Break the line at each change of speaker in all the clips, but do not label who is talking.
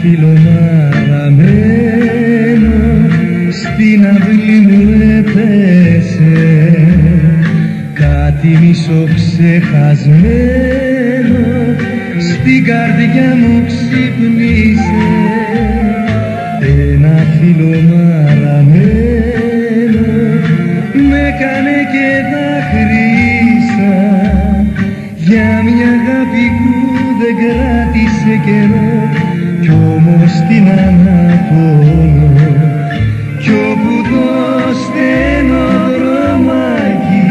φιλομαραμένο στην αυλή μου έπεσε. Κάτι μισό ξεχασμένο στην καρδιά μου ξυπνήσε ένα φιλομαραμένο με κάνε και δάκρυσα για μια αγάπη που δεν κράτησε καιρό όμως την αναπολώ κι όπου το στενό δρομάκι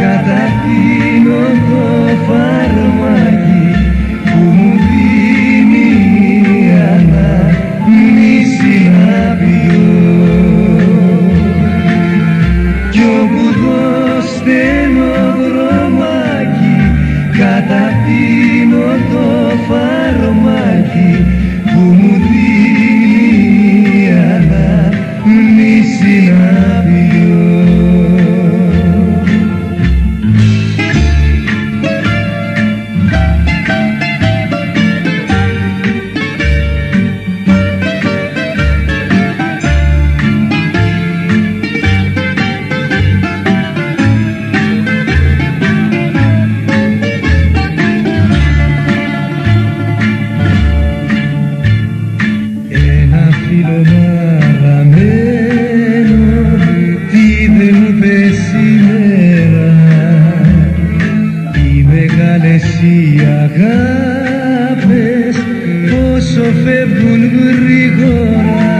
καταπίνω το φαρμάκι οι αγάπες πόσο φεύγουν γρήγορα.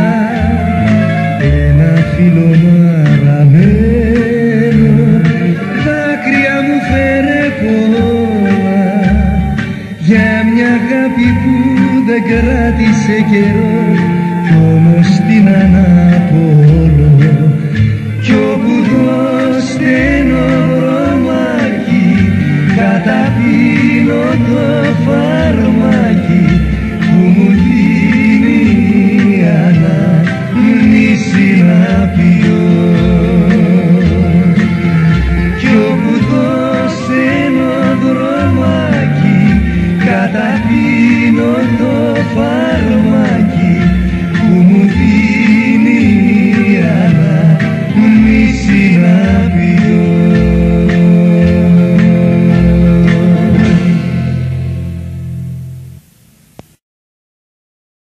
Ένα φίλο μαραμένο δάκρυα μου φέρε πολλά. Για μια αγάπη που δεν κράτησε καιρό κι όμως την αναπολώ